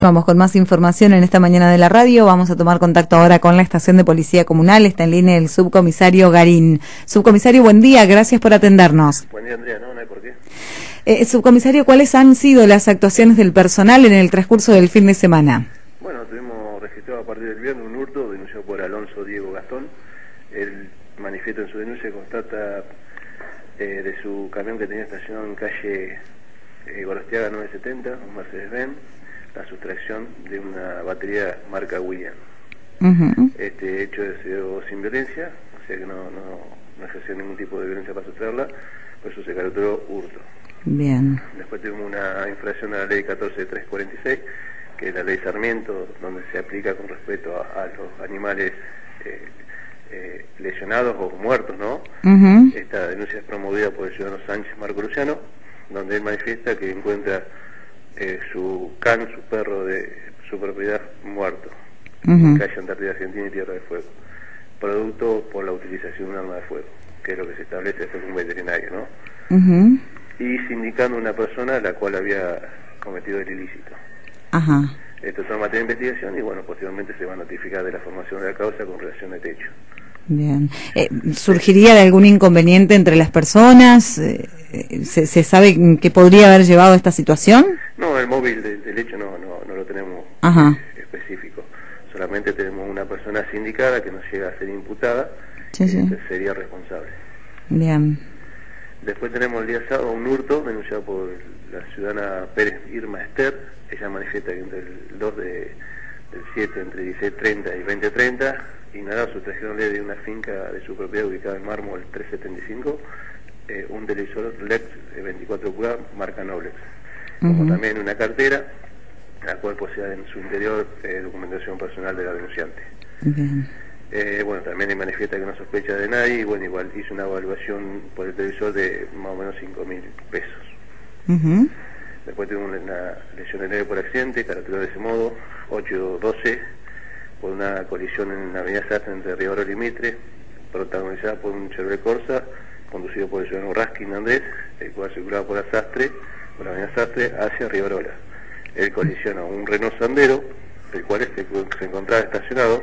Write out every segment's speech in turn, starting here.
Vamos con más información en esta mañana de la radio. Vamos a tomar contacto ahora con la estación de policía comunal. Está en línea el subcomisario Garín. Subcomisario, buen día. Gracias por atendernos. Buen día, Andrea. No, no hay por qué. Eh, subcomisario, ¿cuáles han sido las actuaciones del personal en el transcurso del fin de semana? Bueno, tuvimos registrado a partir del viernes un hurto denunciado por Alonso Diego Gastón. Él manifiesta en su denuncia, constata eh, de su camión que tenía estación en calle eh, Gorostiaga 970, un Mercedes-Benz la sustracción de una batería marca William. Este hecho se dio sin violencia, o sea que no, no, ejerció ningún tipo de violencia para sustraerla, por eso se caracterizó hurto. Bien. Después tuvimos una infracción a la ley 14346, que es la ley Sarmiento, donde se aplica con respecto a, los animales eh, eh, lesionados o muertos, ¿no? Esta denuncia es promovida por el ciudadano Sánchez Marco Luciano, donde él manifiesta que encuentra eh, su can, su perro de su propiedad muerto, en calle Antártida Argentina y Tierra de Fuego, producto por la utilización de un arma de fuego, que es lo que se establece según un veterinario, ¿no? Y sindicando una persona a la cual había cometido el ilícito. Ajá. Esto es una materia de investigación y bueno, posteriormente se va a notificar de la formación de la causa con relación de techo. Bien. Eh, ¿Surgiría de algún inconveniente entre las personas? Eh, ¿se, ¿se, sabe qué podría haber llevado a esta situación? No, el móvil del hecho no, no, no lo tenemos específico. Solamente tenemos una persona sindicada que nos llega a ser imputada, sí, que sería responsable. Bien. Después tenemos el día sábado un hurto denunciado por la ciudadana Pérez Irma Esther. Ella manifiesta que entre el 2 de, del 7, entre 16.30 y 20.30, ignoraba su ley de una finca de su propiedad ubicada en Mármol 375, eh, un televisor LED de 24 pulgadas marca Noblex como también una cartera, la cual posee en su interior eh, documentación personal de la denunciante. Eh, bueno, también hay manifiesta que no sospecha de nadie y bueno, igual hizo una evaluación por el televisor de más o menos 5 mil pesos. Después tuvimos una lesión de leve por accidente, caracterizada de ese modo, 8-12, por una colisión en la avenida Sastre entre Río Oro y Mitre, protagonizada por un Chevrolet Corsa, conducido por el ciudadano Raskin Andrés, el cual circulaba por la Sastre, por la avenida Sastre hacia Rivarola. Él colisiona un Renault Sandero, el cual este se encontraba estacionado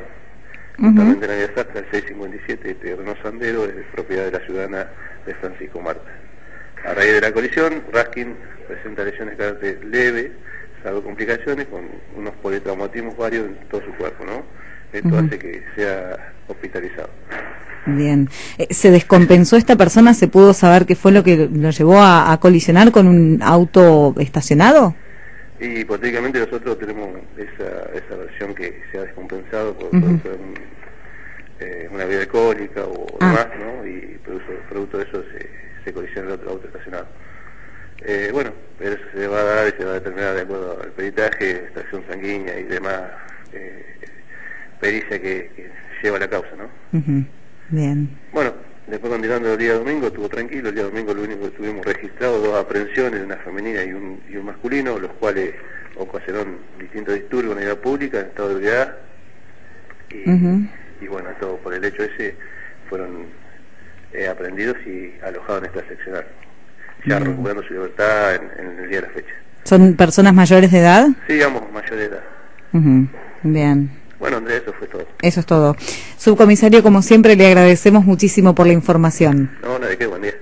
justamente en la avenida Sastre al 657. Este Renault Sandero es propiedad de la ciudadana de Francisco Marta. A raíz de la colisión, Raskin presenta lesiones de carácter leve, salvo complicaciones, con unos politraumatismos varios en todo su cuerpo, ¿no? Esto hace que sea hospitalizado. Bien. Eh, ¿Se descompensó esta persona? ¿Se pudo saber qué fue lo que lo llevó a, colisionar con un auto estacionado? Y hipotéticamente nosotros tenemos esa, esa versión que se ha descompensado por, eh, una vida alcohólica o ah. demás, ¿no? Y producto, de eso se, se colisiona el otro auto estacionado. Eh, bueno, pero eso se va a dar y se va a determinar de acuerdo al peritaje, extracción sanguínea y demás pericia que, lleva la causa, ¿no? Bien. Bueno, después continuando el día domingo, estuvo tranquilo. El día domingo lo único que tuvimos registrado dos aprehensiones, una femenina y un, y un masculino, los cuales ocasionaron distintos disturbios en la vida pública, en estado de ebriedad. Y, bueno, todo por el hecho ese fueron eh, aprendidos y alojados en esta seccional, ya recuperando su libertad en, el día de la fecha. ¿Son personas mayores de edad? Sí, digamos, mayores de edad. Bien. Eso fue todo. Eso es todo. Subcomisario, como siempre, le agradecemos muchísimo por la información. No, nada de qué, buen día.